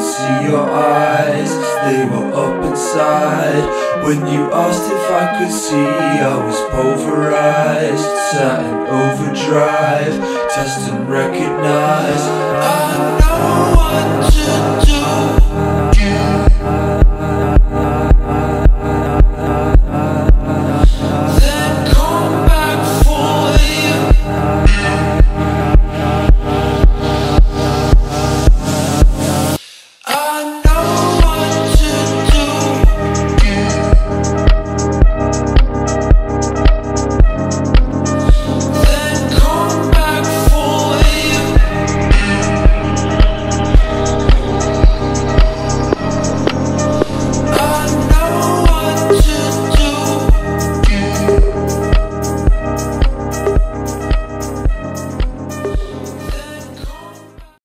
see your eyes, they were up inside. When you asked if I could see, I was pulverized, sat in overdrive, test and recognize.